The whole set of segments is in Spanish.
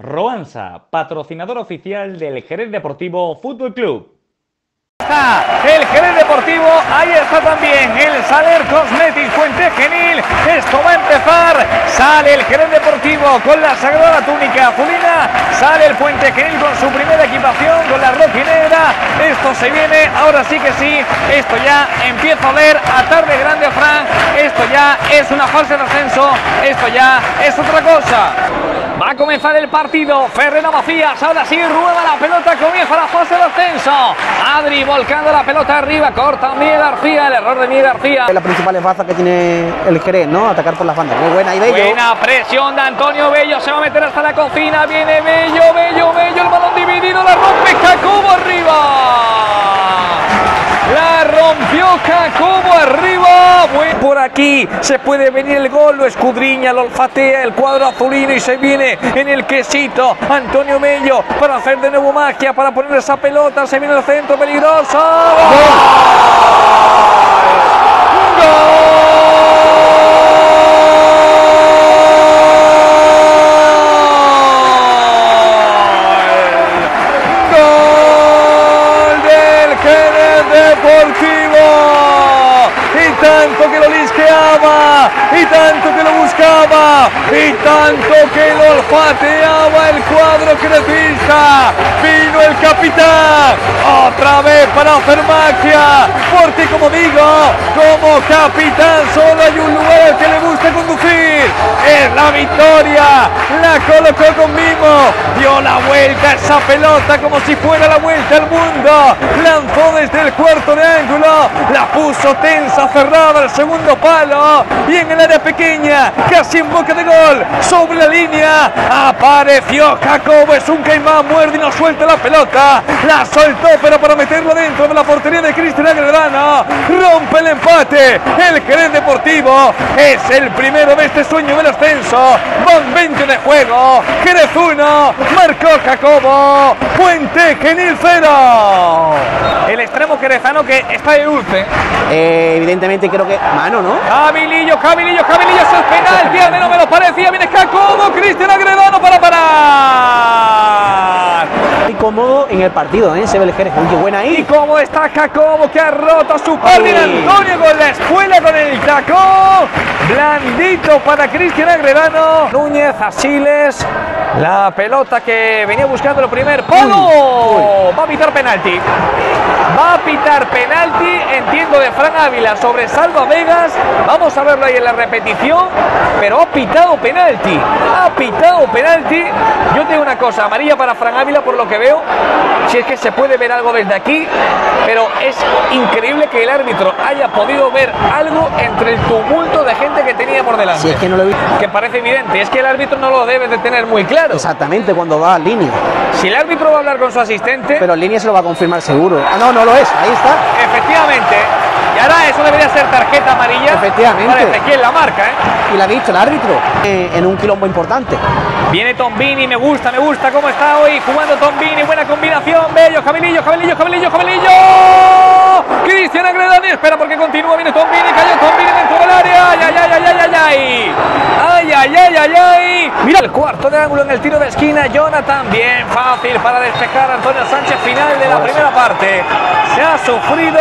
Roansa, patrocinador oficial del Jerez Deportivo Fútbol Club. El Jerez Deportivo, ahí está también el Saler Cosmetics Fuente Genil. Esto va a empezar. Sale el Jerez Deportivo con la sagrada túnica azulina. Sale el Puente Genil con su primera equipación, con la roquinera. Esto se viene, ahora sí que sí. Esto ya empieza a ver a tarde grande, Fran. Esto ya es una fase de ascenso. Esto ya es otra cosa. Va a comenzar el partido. Ferrena Macías. Ahora sí, rueda la pelota. Comienza la fase de ascenso. Adri volcando la pelota arriba. Corta Miguel García. El error de Miguel García. Es la principal baza que tiene el Jerez, ¿no? Atacar por las bandas. Muy buena y Bello. Buena presión de Antonio Bello. Se va a meter hasta la cocina. Viene Bello, Bello, Bello. El balón dividido. La rompe Jacobo arriba. Rompió Jacobo arriba. Por aquí. Se puede venir el gol. Lo escudriña, lo olfatea el cuadro azulino y se viene en el quesito. Antonio Bello para hacer de nuevo magia, para poner esa pelota. Se viene el centro peligroso. Gol del Jerez Deportivo. Y tanto que lo lisqueaba, y tanto que lo buscaba, y tanto que lo olfateaba el cuadro crecista. Vino el capitán, otra vez para hacer porque como digo, como capitán solo hay un lugar al que le gusta conducir, es la victoria. La colocó con mimo, dio la vuelta a esa pelota como si fuera la vuelta al mundo. Lanzó desde el cuarto de ángulo, la puso tensa, cerrada al segundo palo. Y en el área pequeña, casi en boca de gol, sobre la línea, apareció Jacobo, es un caimán, muerde y no suelta la pelota, la soltó pero para meterlo dentro de la portería de Cristian Agredano, rompe el empate, el Jerez Deportivo es el primero de este sueño del ascenso, van 20 de juego, Jerez 1, marcó Jacobo, Puente Genil 0. El extremo querezano que está de dulce. Eh, evidentemente creo que mano, ¿no? Cabilillo, Cabilillo, Cabilillo, es el penal, pierde, no me lo parecía, viene Jacobo, Cristian Agredano para parar. En el partido, ¿eh? Se ve el Jerez. Buena Y ahí. cómo está Jacobo que ha roto su Ay. Antonio con la escuela con el tacón. Blandito para Cristian Agredano. Núñez, Asiles. La pelota que venía buscando el primer palo. Va a pitar penalti. Va a pitar penalti, entiendo, de Fran Ávila sobre Salva Vegas. Vamos a verlo ahí en la repetición. Pero ha pitado penalti. Ha pitado penalti. Yo tengo una cosa, amarilla para Fran Ávila por lo que veo. Si es que se puede ver algo desde aquí. Pero es increíble que el árbitro haya podido ver algo entre el tumulto de gente que tenía por delante. Si es que no lo. Que parece evidente, es que el árbitro no lo debe de tener muy claro. Exactamente cuando va a línea. Si el árbitro va a hablar con su asistente, Pero en línea se lo va a confirmar seguro. Ah, no, no lo es. Ahí está. efectivamente, y ahora eso debería ser tarjeta amarilla. Efectivamente. Parece quién la marca, ¿eh? Y la ha dicho el árbitro. eh, en un quilombo importante. Viene Tombini, me gusta, me gusta cómo está hoy jugando Tombini, buena combinación, bello, Cabelillo, Cabelillo, Cabelillo, Cabelillo. Cristian Agredani, espera porque continúa, viene Tombini, cayó Tombini dentro del área. Ay, ay, ay, ay, ay, ay, ay. Ay, ay, ay, ay, ay. Mira el cuarto de ángulo en el tiro de esquina, Jonathan, bien fácil para despejar Antonio Sánchez, final de la primera parte. Se ha sufrido,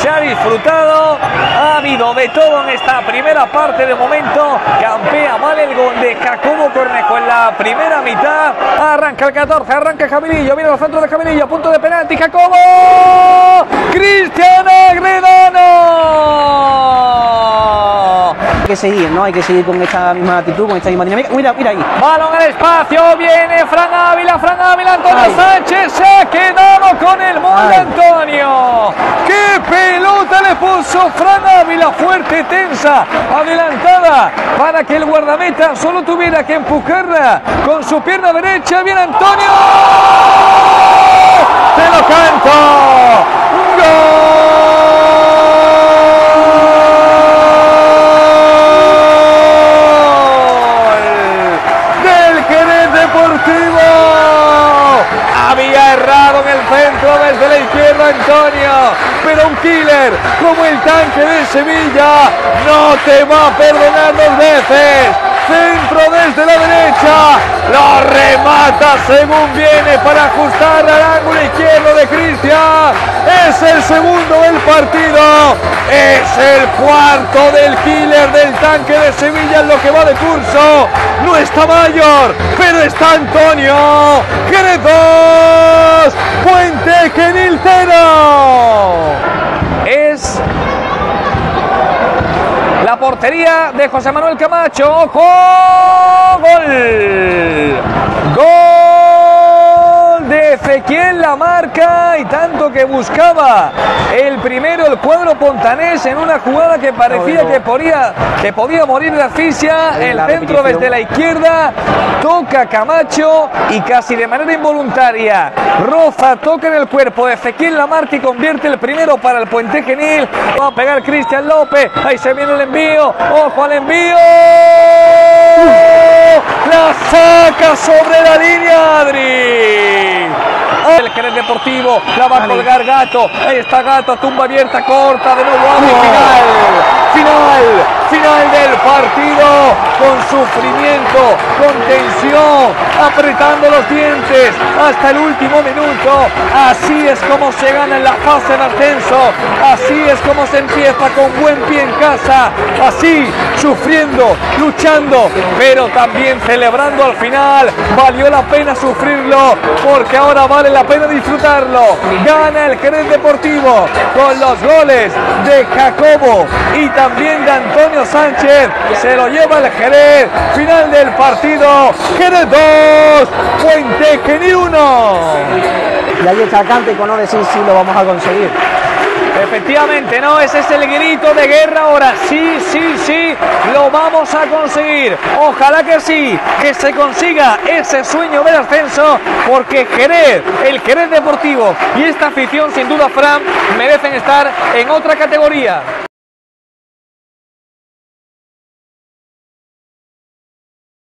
se ha disfrutado, ha habido de todo en esta primera parte de momento. Campea mal el gol de Jacobo Cornejo en la primera mitad. Arranca el 14, arranca Camilillo, viene al centro de Camilillo, punto de penalti, Jacobo. Cristian Agredano. Hay que seguir, ¿no? Hay que seguir con esta misma actitud, con esta misma dinámica. Mira, mira ahí. Balón al espacio, viene Ávila, Antonio Ay. Sánchez se ha quedado con el molde Ay. Antonio. ¡Qué pelota le puso Fran Ávila! Fuerte, tensa, adelantada para que el guardameta solo tuviera que empujarla con su pierna derecha. ¡Viene Antonio! ¡Te lo canto! ¡Gol! del Jerez Deportivo. Había errado en el centro desde la izquierda Antonio, pero un killer como el tanque de Sevilla no te va a perdonar dos veces. Centro desde la derecha. lo remata según viene para ajustar al ángulo izquierdo de Cristian. Es el segundo del partido, es el cuarto del killer del tanque de Sevilla en lo que va de curso. No está Mayor, pero está Antonio. Jerez Puente Genil Es portería de José Manuel Camacho. ¡Ojo! ¡Gol! De Ezequiel la marca y tanto que buscaba el primero el cuadro pontanés en una jugada que parecía que podía, que podía morir de asfixia. El centro desde la izquierda toca Camacho y casi de manera involuntaria Roza toca en el cuerpo de Ezequiel Lamarca y convierte el primero para el Puente Genil. Va a pegar Cristian López. Ahí se viene el envío. Ojo al envío. La saca sobre la línea Adri. El Jerez Deportivo la va a colgar Gato. Ahí está Gato, tumba abierta, corta de nuevo. Final, final, final del partido. Con sufrimiento, con tensión, apretando los dientes hasta el último minuto. Así es como se gana en la fase de ascenso. Así es como se empieza con buen pie en casa. Así, sufriendo, luchando, pero también celebrando al final. Valió la pena sufrirlo porque ahora vale la pena disfrutarlo. Gana el Jerez Deportivo con los goles de Jacobo y también de Antonio Sánchez. Se lo lleva el Jerez. Final del partido. Jerez 2, Puente Genil 1. Y ahí está Cante con no decir si lo vamos a conseguir. Efectivamente, no, ese es el grito de guerra ahora. Sí, sí, sí, lo vamos a conseguir. Ojalá que sí, que se consiga ese sueño del ascenso, porque Jerez, el Jerez Deportivo y esta afición, sin duda, Fran, merecen estar en otra categoría.